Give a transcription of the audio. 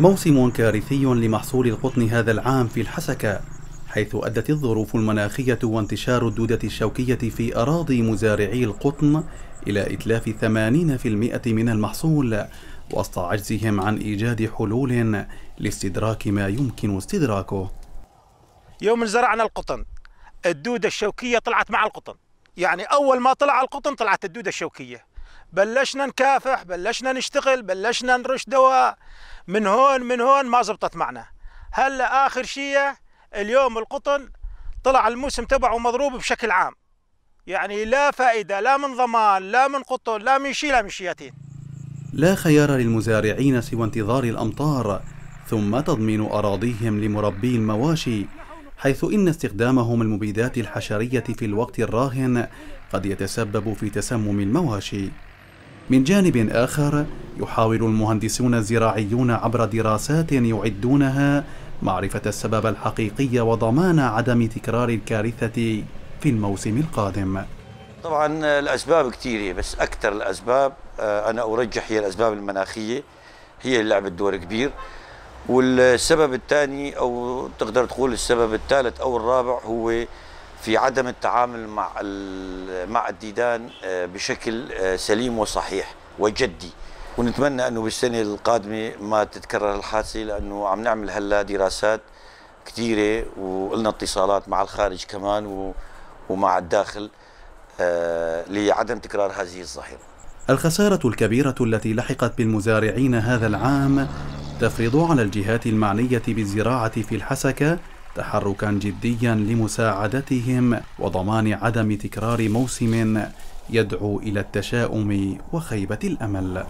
موسم كارثي لمحصول القطن هذا العام في الحسكة حيث أدت الظروف المناخية وانتشار الدودة الشوكية في أراضي مزارعي القطن إلى إتلاف 80% من المحصول وسط عجزهم عن إيجاد حلول لاستدراك ما يمكن استدراكه. يوم زرعنا القطن الدودة الشوكية طلعت مع القطن. يعني أول ما طلع القطن طلعت الدودة الشوكية. بلشنا نكافح بلشنا نشتغل بلشنا نرش دواء. من هون من هون ما زبطت معنا. هلا آخر شيء اليوم القطن طلع الموسم تبعه مضروب بشكل عام. يعني لا فائدة لا من ضمان لا من قطن لا من شيء لا من شياتين لا خيار للمزارعين سوى انتظار الأمطار ثم تضمين أراضيهم لمربي المواشي حيث إن استخدامهم المبيدات الحشرية في الوقت الراهن قد يتسبب في تسمم المواشي من جانب آخر يحاول المهندسون الزراعيون عبر دراسات يعدونها معرفة السبب الحقيقي وضمان عدم تكرار الكارثة في الموسم القادم. طبعا الأسباب كثيرة بس أكثر الأسباب آه، أنا أرجح هي الأسباب المناخية. هي اللي لعبت دور كبير. والسبب الثاني أو تقدر تقول السبب الثالث أو الرابع هو في عدم التعامل مع مع الديدان آه، بشكل آه، سليم وصحيح وجدي ونتمنى أنه بالسنة القادمة ما تتكرر الحادثة لأنه عم نعمل هلا دراسات كثيرة وقلنا اتصالات مع الخارج كمان ومع الداخل آه، لعدم تكرار هذه الظاهرة. الخسارة الكبيرة التي لحقت بالمزارعين هذا العام تفرض على الجهات المعنية بالزراعة في الحسكه تحركا جديا لمساعدتهم وضمان عدم تكرار موسم يدعو إلى التشاؤم وخيبة الأمل.